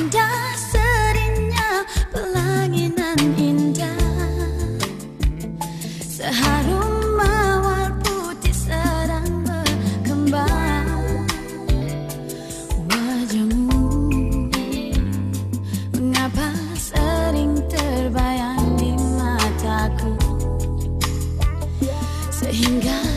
indah seringnya pelanginan indah. Seharum mawar putih sedang berkembang. Wajahmu mengapa sering terbayang di mataku? Sehingga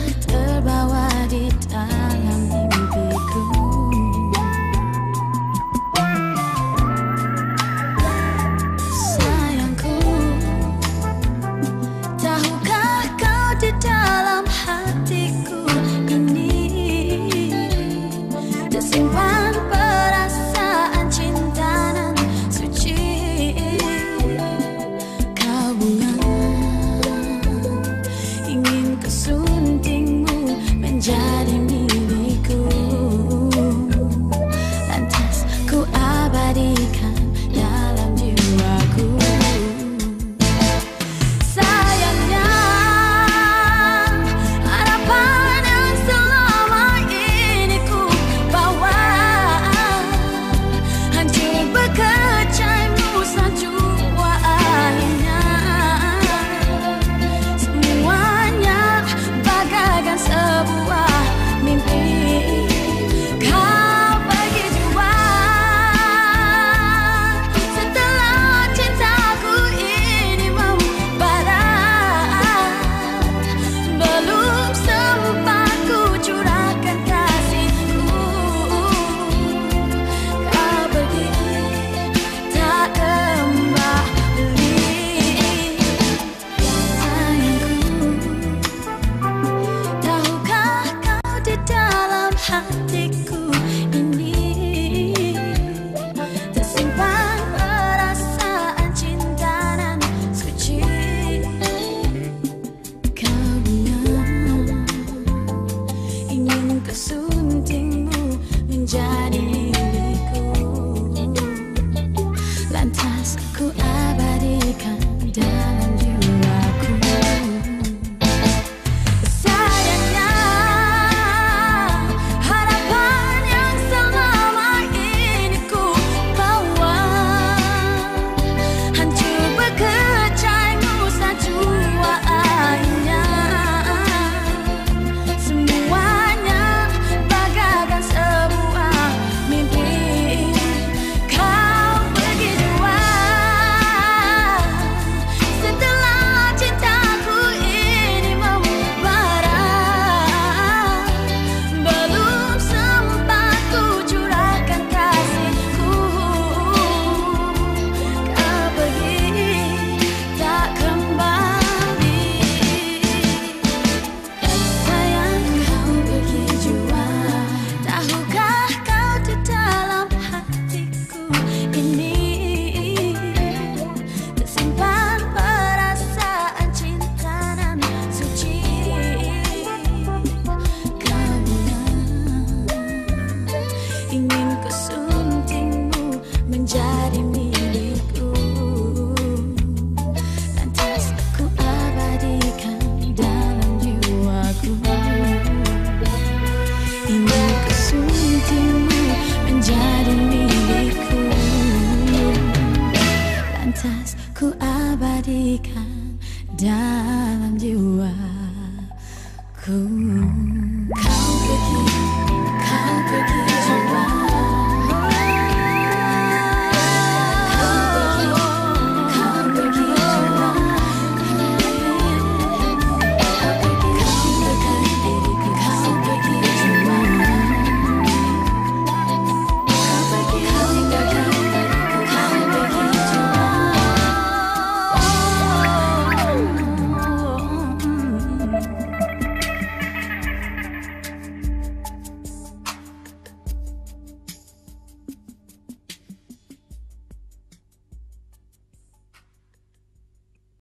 menjadi milikku. Lantas ku abadikan abadikan dalam jiwaku. Kau pergi, kau pergi.